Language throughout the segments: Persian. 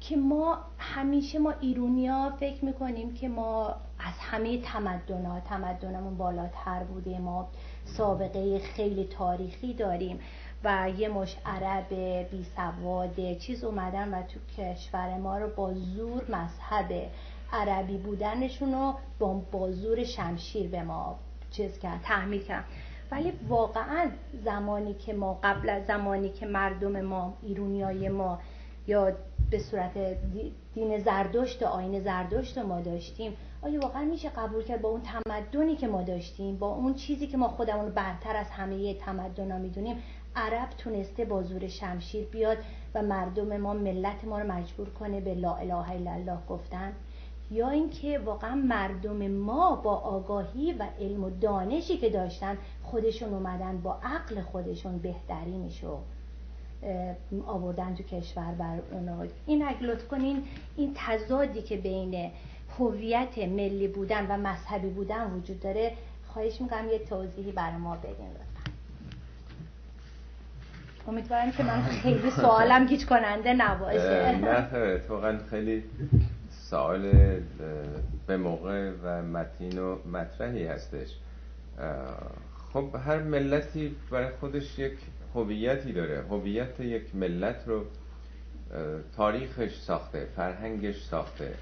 که ما همیشه ما ایرونیا فکر می‌کنیم که ما از همه تمدن ها تمدنمون بالاتر بوده ما سابقه خیلی تاریخی داریم و یه مش عرب بی سواد چیز اومدن و تو کشور ما رو با زور مذهب عربی بودنشون رو با, با زور شمشیر به ما چیز کرد تحمیل کرد. ولی واقعا زمانی که ما قبل از زمانی که مردم ما ایرونیای ما یا به صورت دین زردشت آین زردشت ما داشتیم. آیا واقعا میشه قبول کرد با اون تمدنی که ما داشتیم؟ با اون چیزی که ما خودمون برتر از همه تمدن ها می‌دونیم عرب تونسته با زور شمشیر بیاد و مردم ما ملت ما رو مجبور کنه به لا اله الا الله گفتن؟ یا اینکه واقعا مردم ما با آگاهی و علم و دانشی که داشتن خودشون اومدن با عقل خودشون بهترینشو آوردن تو کشور بر اونا. این اگه لطف کنین این تضادی که بین هویت ملی بودن و مذهبی بودن وجود داره خواهش می‌کنم یه توضیحی برای ما بدین لطفا. امیدوارم که من خیلی سوالم گیج کننده نباشه. نه اتفاقا خیلی سوال به موقع و متین و مطرحی هستش. خب هر ملتی برای خودش یک هویتی داره. هویت یک ملت رو تاریخش ساخته فرهنگش ساخته.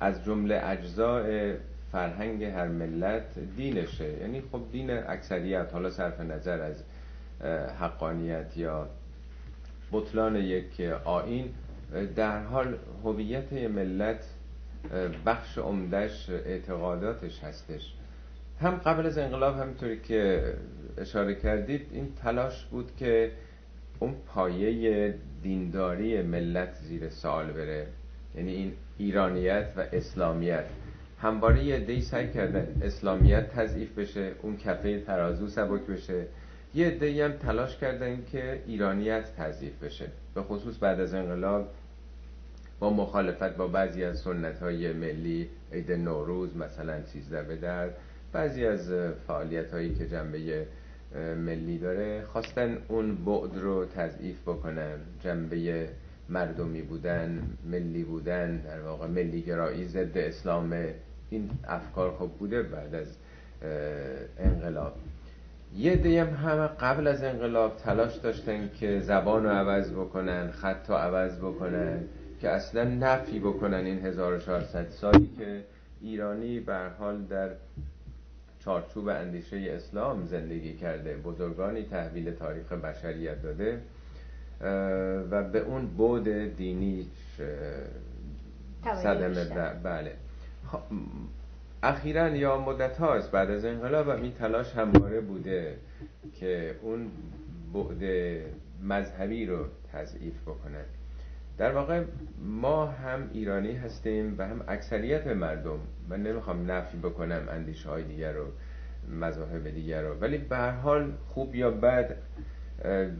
از جمله اجزاء فرهنگ هر ملت دینشه. یعنی خب دین اکثریت حالا صرف نظر از حقانیت یا بطلان یک آین در حال هویت ملت بخش عمدش اعتقاداتش هستش. هم قبل از انقلاب همینطوری که اشاره کردید این تلاش بود که اون پایه دینداری ملت زیر سال بره. یعنی این ایرانیت و اسلامیت. همواره یه دی سعی کردن اسلامیت تضعیف بشه اون کفه ترازو سبک بشه. یه دی هم تلاش کردن که ایرانیت تضعیف بشه. به خصوص بعد از انقلاب با مخالفت با بعضی از سنت های ملی عید نوروز مثلا سیزده به در. بعضی از فعالیت هایی که جنبه ملی داره. خواستن اون بعد رو تضعیف بکنن. جنبه مردمی بودن ملی بودن در واقع ملی گرایی ضد اسلام. این افکار خب بوده بعد از انقلاب. یه دیم همه قبل از انقلاب تلاش داشتن که زبان رو عوض بکنن خط رو عوض بکنن که اصلا نفی بکنن این 1400 سالی که ایرانی بر حال در چارچوب اندیشه اسلام زندگی کرده. بزرگانی تحویل تاریخ بشریت داده و به اون بود دینی صدمه. بله. اخیرا یا مدت هاست بعد از انقلاب این تلاش همواره بوده که اون بعد مذهبی رو تضعیف بکنن در واقع ما هم ایرانی هستیم و هم اکثریت مردم من نمی‌خوام نفی بکنم اندیشه های دیگر رو مذاهب دیگر رو ولی به هر حال خوب یا بد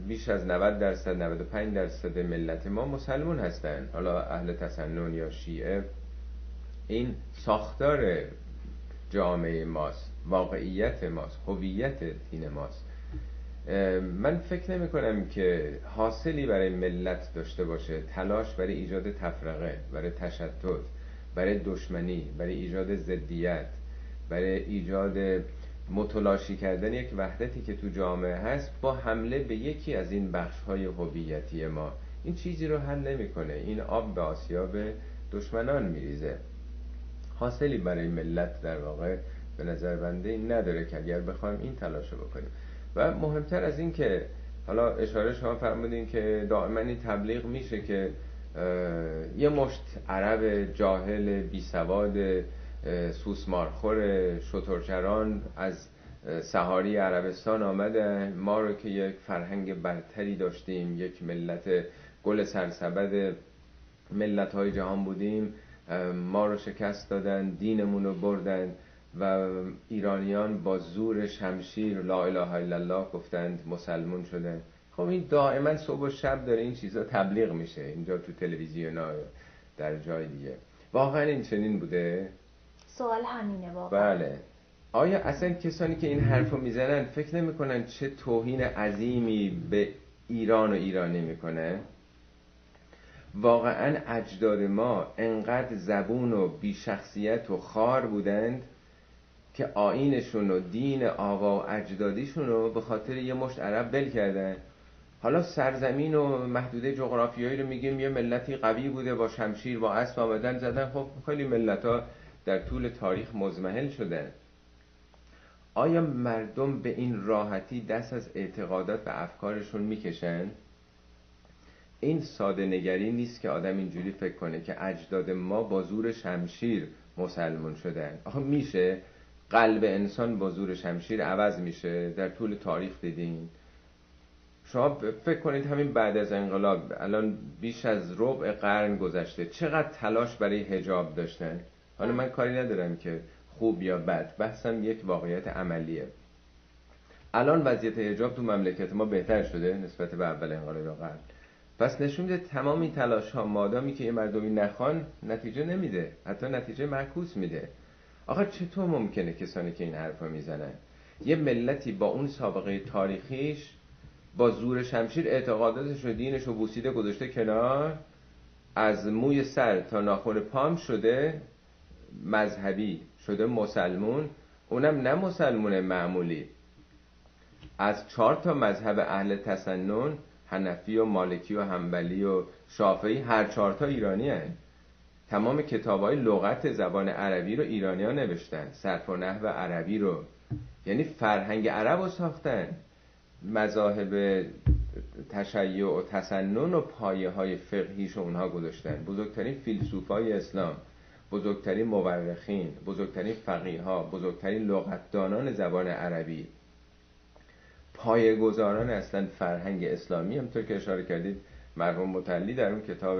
بیش از 90 درصد 95 درصد ملت ما مسلمون هستن. حالا اهل تسنن یا شیعه این ساختار جامعه ماست واقعیت ماست هویت دین ماست. من فکر نمی کنم که حاصلی برای ملت داشته باشه. تلاش برای ایجاد تفرقه برای تشتت برای دشمنی برای ایجاد زدیت برای ایجاد متلاشی کردن یک وحدتی که تو جامعه هست با حمله به یکی از این بخش های هویتی ما. این چیزی رو حل نمی‌کنه این آب به آسیاب دشمنان میریزه. حاصلی برای ملت در واقع به نظر بنده این نداره که اگر بخوایم این تلاش رو بکنیم. و مهمتر از این که حالا اشاره شما فرمودین که دائما این تبلیغ میشه که یه مشت عرب جاهل بی سواد سوسمارخور شترچران از سهاری عربستان آمده. ما رو که یک فرهنگ برتری داشتیم یک ملت گل سرسبد ملت های جهان بودیم ما رو شکست دادن دینمون رو بردن. و ایرانیان با زور شمشیر لا اله الا الله گفتند مسلمون شدن خب این دائما صبح و شب داره این چیزا تبلیغ میشه. اینجا تو تلویزیون در جای دیگه. واقعا این چنین بوده؟ سوال همینه واقعا. بله. آیا اصلا کسانی که این حرفو می‌زنن فکر نمی‌کنن چه توهین عظیمی به ایران و ایرانی می‌کنه؟ واقعا اجداد ما انقدر زبون و بیشخصیت و خار بودند که آینشون و دین آقا و اجدادیشون رو به خاطر یه مشت عرب بل کردن. حالا سرزمین و محدوده جغرافیایی رو میگیم یه ملتی قوی بوده با شمشیر با اسب آمدن زدن. خب خیلی ملت ها در طول تاریخ مزمحل شدن. آیا مردم به این راحتی دست از اعتقادات و افکارشون می‌کشن؟ این ساده نگری نیست که آدم اینجوری فکر کنه که اجداد ما با زور شمشیر مسلمون شدن. آخه میشه؟ قلب انسان با زور شمشیر عوض میشه. در طول تاریخ دیدین. شما فکر کنید همین بعد از انقلاب الان بیش از ربع قرن گذشته چقدر تلاش برای هجاب داشتن؟ حالا من کاری ندارم که خوب یا بد بحثم یک واقعیت عملیه. الان وضعیت هجاب تو مملکت ما بهتر شده نسبت به اول انقلاب قرن پس نشون میده تمام این تلاش ها مادامی که یه مردمی نخوان نتیجه نمیده حتی نتیجه معکوس میده. آخه چطور ممکنه کسانی که این حرفا می‌زنن؟ یه ملتی با اون سابقه تاریخیش با زور شمشیر اعتقاداتش و دینش و بوسیده گذاشته کنار از موی سر تا ناخن پام شده مذهبی شده مسلمون. اونم نه مسلمون معمولی. از چهار تا مذهب اهل تسنن هنفی و مالکی و همبلی و شافعی هر چهارتا ایرانی هن. تمام کتاب های لغت زبان عربی رو ایرانی ها نوشتن. صرف و نحو عربی رو. یعنی فرهنگ عرب رو ساختن. مذاهب تشیع و تسنن و پایه های فقهیش اونها گذاشتن. بزرگترین فیلسوفای اسلام بزرگترین مورخین بزرگترین فقیه ها بزرگترین لغتدانان زبان عربی. گذاران اصلا فرهنگ اسلامی. همطور که اشاره کردید مرحوم متلی در اون کتاب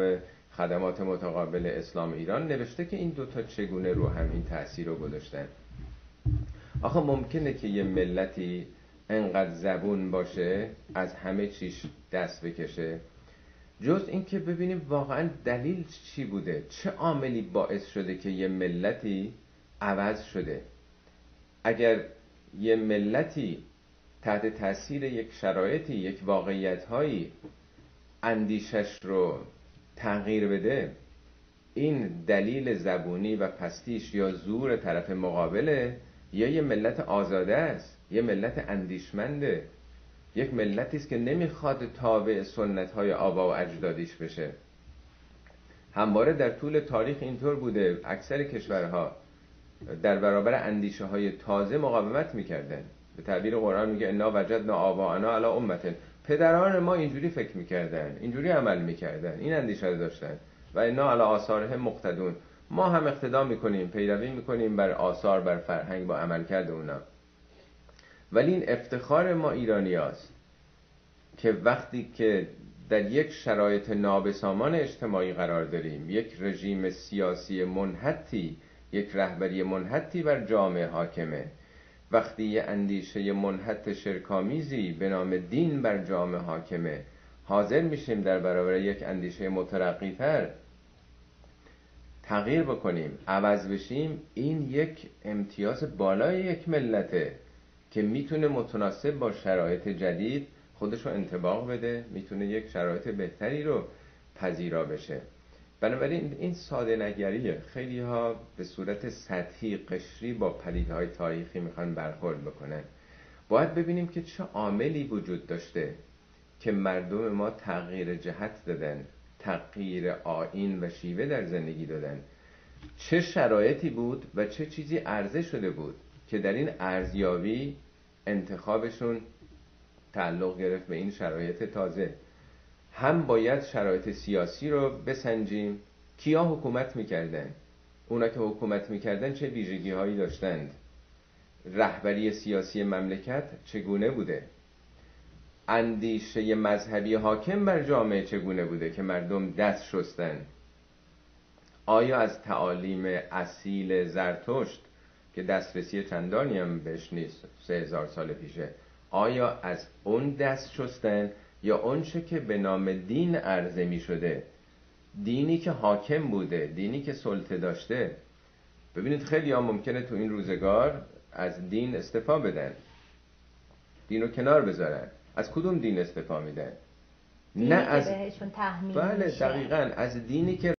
خدمات متقابل اسلام ایران نوشته که این دوتا چگونه رو هم این تاثیر رو گذاشتن. آخه ممکنه که یه ملتی انقدر زبون باشه از همه چیش دست بکشه. جز اینکه ببینیم واقعا دلیل چی بوده؟ چه عاملی باعث شده که یه ملتی عوض شده؟ اگر یه ملتی تحت تاثیر یک شرایطی یک واقعیت هایی اندیشش رو تغییر بده این دلیل زبونی و پستیش یا زور طرف مقابله یا یه ملت آزاده است یه ملت اندیشمنده. یک ملتی است که نمی‌خواد تابع سنت های آبا و اجدادیش بشه. همواره در طول تاریخ اینطور بوده اکثر کشورها در برابر اندیشه های تازه مقاومت می‌کردن. به تعبیر قرآن میگه انا وجدنا آباءنا علی امتن پدران ما اینجوری فکر می‌کردن اینجوری عمل می‌کردن این اندیشه داشتن. و انا علی آثارهم مقتدون. ما هم اقتدا می‌کنیم پیروی می‌کنیم بر آثار بر فرهنگ با عمل کرده اونا. ولی این افتخار ما ایرانی که وقتی که در یک شرایط نابسامان اجتماعی قرار داریم یک رژیم سیاسی منحتی یک رهبری منحتی بر جامعه حاکمه وقتی یه اندیشه منحت شرکامیزی به نام دین بر جامعه حاکمه حاضر میشیم در برابر یک اندیشه مترقیتر تغییر بکنیم عوض بشیم این یک امتیاز بالای یک ملته که می‌تونه متناسب با شرایط جدید خودش رو انتباق بده می‌تونه یک شرایط بهتری رو پذیرا بشه. بنابراین این ساده نگریه خیلی ها به صورت سطحی قشری با پدیدهای تاریخی می‌خوان برخورد بکنن. باید ببینیم که چه عاملی وجود داشته که مردم ما تغییر جهت دادن تغییر آین و شیوه در زندگی دادن. چه شرایطی بود و چه چیزی عرضه شده بود که در این ارزیابی انتخابشون تعلق گرفت به این شرایط تازه. هم باید شرایط سیاسی رو بسنجیم. کیا حکومت می‌کردن؟ اونا که حکومت می‌کردن چه ویژگی هایی داشتند؟ رهبری سیاسی مملکت چگونه بوده؟ اندیشه مذهبی حاکم بر جامعه چگونه بوده که مردم دست شستن؟ آیا از تعالیم اصیل زرتشت که دسترسی چندانی هم بهش نیست سه هزار سال پیشه آیا از اون دست شستن؟ یا اونچه که به نام دین عرضه می شده. دینی که حاکم بوده دینی که سلطه داشته. ببینید خیلی ها ممکنه تو این روزگار از دین استفا بدن. دین رو کنار بذارن. از کدوم دین استفا میدن؟ نه از بهشون بله دقیقا. از دینی که